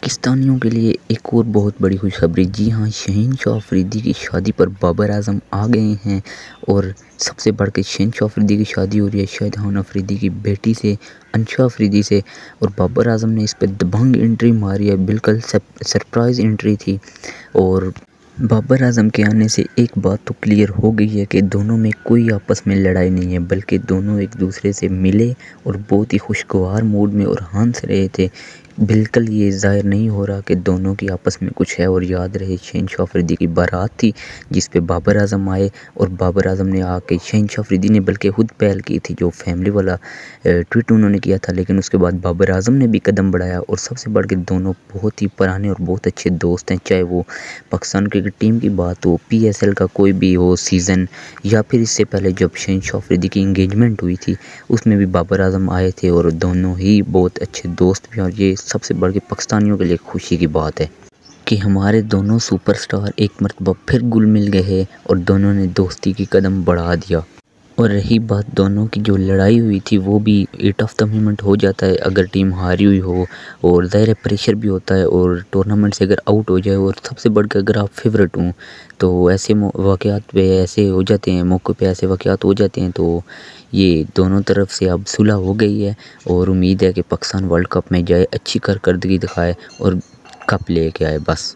पाकिस्तानियों के लिए एक और बहुत बड़ी खुशखबरी। जी हाँ शहीन शाह अफरीदी की शादी पर बाबर आज़म आ गए हैं और सबसे बढ़ के शहीन शाह अफरीदी की शादी हो रही है। शाहजहान अफरीदी की बेटी से अनशा अफरीदी से और बाबर आज़म ने इस पर दबंग एंट्री मारी है। बिल्कुल सरप्राइज़ एंट्री थी और बाबर आज़म के आने से एक बात तो क्लियर हो गई है कि दोनों में कोई आपस में लड़ाई नहीं है, बल्कि दोनों एक दूसरे से मिले और बहुत ही खुशगवार मूड में और हंस रहे थे। बिल्कुल ये ज़ाहिर नहीं हो रहा कि दोनों की आपस में कुछ है और याद रहे शहन शाफरीदी की बारात थी, जिस पे बाबर आज़म आए और बाबर आज़म ने आके शहन शाफरीदी ने बल्कि खुद पहल की थी जो फैमिली वाला ट्वीट उन्होंने किया था, लेकिन उसके बाद बाबर आज़म ने भी कदम बढ़ाया और सबसे बढ़ के दोनों बहुत ही पुराने और बहुत अच्छे दोस्त हैं, चाहे वो पाकिस्तान क्रिकेट टीम की बात हो पी एस एल का कोई भी हो, सीज़न, या फिर इससे पहले जब शहन शाफरीदी की इंगेजमेंट हुई थी, उसमें भी बाबर आज़म आए थे और दोनों ही बहुत अच्छे दोस्त भी और ये सबसे बढ़ के पाकिस्तानियों के लिए खुशी की बात है कि हमारे दोनों सुपरस्टार एक मरतबा फिर गुल मिल गए और दोनों ने दोस्ती की कदम बढ़ा दिया। और रही बात दोनों की, जो लड़ाई हुई थी, वो भी एट ऑफ़ द मोमेंट हो जाता है। अगर टीम हारी हुई हो और ज़ाहिर प्रेशर भी होता है और टूर्नामेंट से अगर आउट हो जाए और सबसे बढ़ के अगर आप फेवरेट हों तो ऐसे वाक़ात पे ऐसे हो जाते हैं, मौक़े पे ऐसे वाक़ात हो जाते हैं तो ये दोनों तरफ़ से अब सुलह हो गई है और उम्मीद है कि पाकिस्तान वर्ल्ड कप में जाए, अच्छी कारकर्दगी दिखाए और कप ले आए, बस।